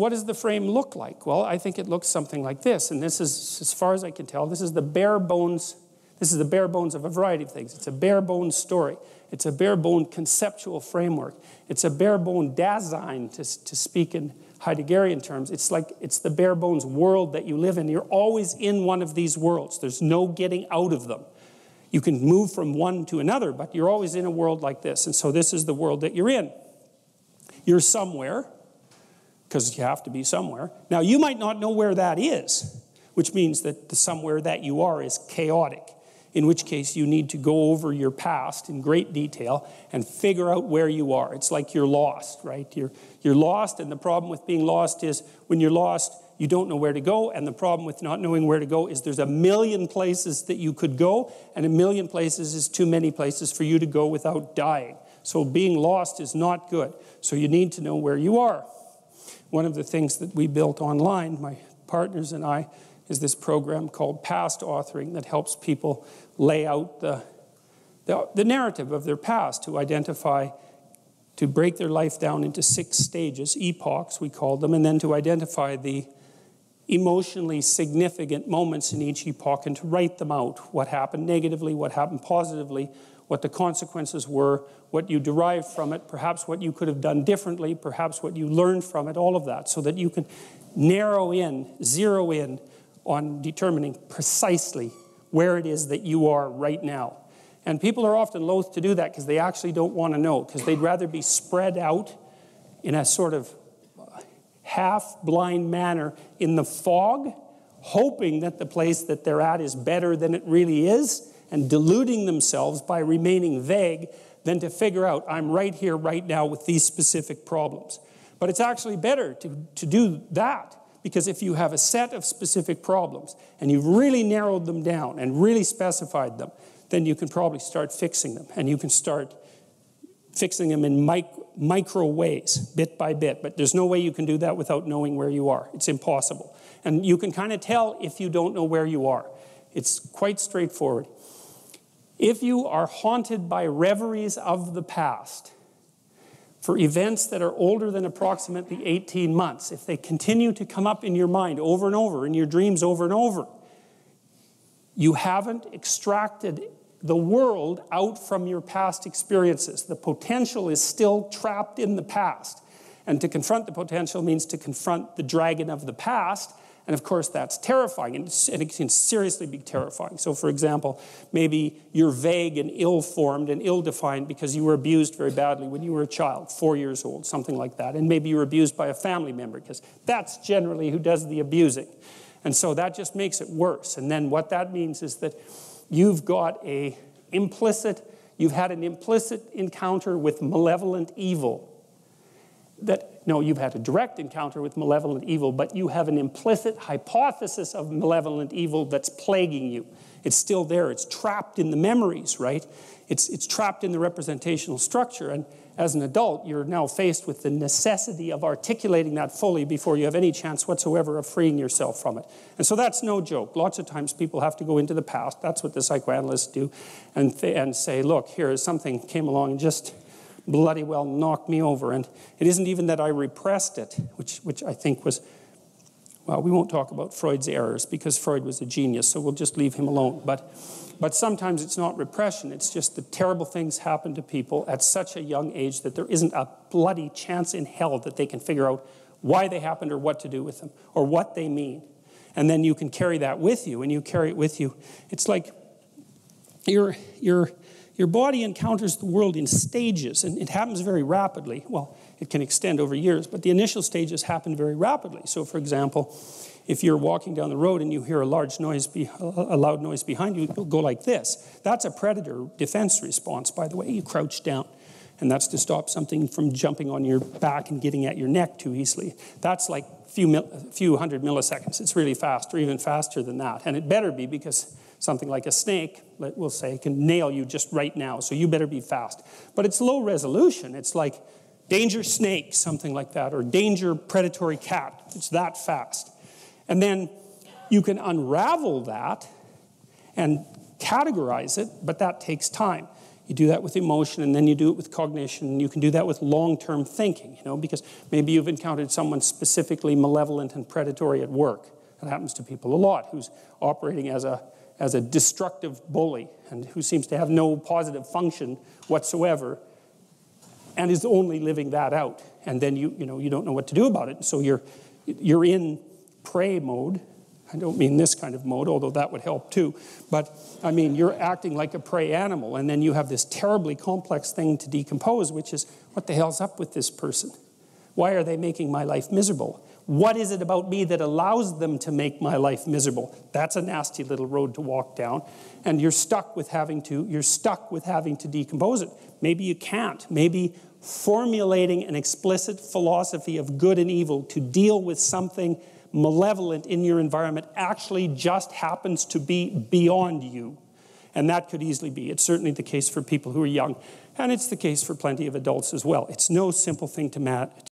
what does the frame look like? Well, I think it looks something like this. And this is, as far as I can tell, this is the bare bones. This is the bare bones of a variety of things. It's a bare bones story. It's a bare bone conceptual framework. It's a bare bone design, to, to speak in Heideggerian terms. It's like it's the bare bones world that you live in. You're always in one of these worlds, there's no getting out of them. You can move from one to another, but you're always in a world like this. And so this is the world that you're in. You're somewhere, because you have to be somewhere. Now, you might not know where that is, which means that the somewhere that you are is chaotic, in which case you need to go over your past in great detail and figure out where you are. It's like you're lost, right? You're, you're lost, and the problem with being lost is when you're lost, you don't know where to go. And the problem with not knowing where to go is there's a million places that you could go, and a million places is too many places for you to go without dying. So being lost is not good. So you need to know where you are. One of the things that we built online, my partners and I, is this program called Past Authoring that helps people lay out the, the, the narrative of their past to identify to break their life down into six stages, epochs, we call them, and then to identify the emotionally significant moments in each epoch and to write them out what happened negatively, what happened positively, what the consequences were, what you derived from it, perhaps what you could have done differently, perhaps what you learned from it, all of that, so that you can narrow in, zero in on determining precisely where it is that you are right now. And people are often loath to do that because they actually don't want to know, because they'd rather be spread out in a sort of half blind manner in the fog, hoping that the place that they're at is better than it really is, and deluding themselves by remaining vague, than to figure out, I'm right here, right now, with these specific problems. But it's actually better to, to do that because if you have a set of specific problems and you've really narrowed them down and really specified them, then you can probably start fixing them and you can start fixing them in micro micro ways, bit by bit. But there's no way you can do that without knowing where you are. It's impossible. And you can kind of tell if you don't know where you are. It's quite straightforward. If you are haunted by reveries of the past, for events that are older than approximately 18 months, if they continue to come up in your mind over and over, in your dreams over and over, you haven't extracted the world out from your past experiences. The potential is still trapped in the past. And to confront the potential means to confront the dragon of the past. And of course, that's terrifying, and it can seriously be terrifying. So, for example, maybe you're vague and ill formed and ill defined because you were abused very badly when you were a child, four years old, something like that. And maybe you were abused by a family member because that's generally who does the abusing. And so that just makes it worse. And then what that means is that you've got a implicit, you've had an implicit encounter with malevolent evil. That no, you've had a direct encounter with malevolent evil, but you have an implicit hypothesis of malevolent evil that's plaguing you. It's still there. It's trapped in the memories, right? It's, it's trapped in the representational structure. And as an adult, you're now faced with the necessity of articulating that fully before you have any chance whatsoever of freeing yourself from it. And so that's no joke. Lots of times people have to go into the past. That's what the psychoanalysts do and, th- and say, look, here is something came along and just bloody well knocked me over. And it isn't even that I repressed it, which, which I think was, well, we won't talk about Freud's errors because Freud was a genius, so we'll just leave him alone. But but sometimes it's not repression, it's just that terrible things happen to people at such a young age that there isn't a bloody chance in hell that they can figure out why they happened or what to do with them or what they mean. And then you can carry that with you and you carry it with you. It's like your, your, your body encounters the world in stages and it happens very rapidly. Well, it can extend over years, but the initial stages happen very rapidly. So, for example, if you're walking down the road and you hear a large noise, a loud noise behind you, you'll go like this. That's a predator defense response, by the way. You crouch down, and that's to stop something from jumping on your back and getting at your neck too easily. That's like a few, few hundred milliseconds. It's really fast, or even faster than that. And it better be because something like a snake, we'll say, can nail you just right now. So you better be fast. But it's low resolution. It's like danger snake, something like that, or danger predatory cat. It's that fast. And then you can unravel that and categorize it, but that takes time. You do that with emotion, and then you do it with cognition. You can do that with long-term thinking, you know, because maybe you've encountered someone specifically malevolent and predatory at work. That happens to people a lot, who's operating as a, as a destructive bully and who seems to have no positive function whatsoever and is only living that out. And then you, you, know, you don't know what to do about it. So you're, you're in prey mode I don't mean this kind of mode, although that would help too. But I mean, you're acting like a prey animal, and then you have this terribly complex thing to decompose, which is what the hell's up with this person? Why are they making my life miserable? What is it about me that allows them to make my life miserable? That's a nasty little road to walk down. And you're stuck with having to, you're stuck with having to decompose it. Maybe you can't. Maybe formulating an explicit philosophy of good and evil to deal with something malevolent in your environment actually just happens to be beyond you. And that could easily be. It's certainly the case for people who are young, and it's the case for plenty of adults as well. It's no simple thing to,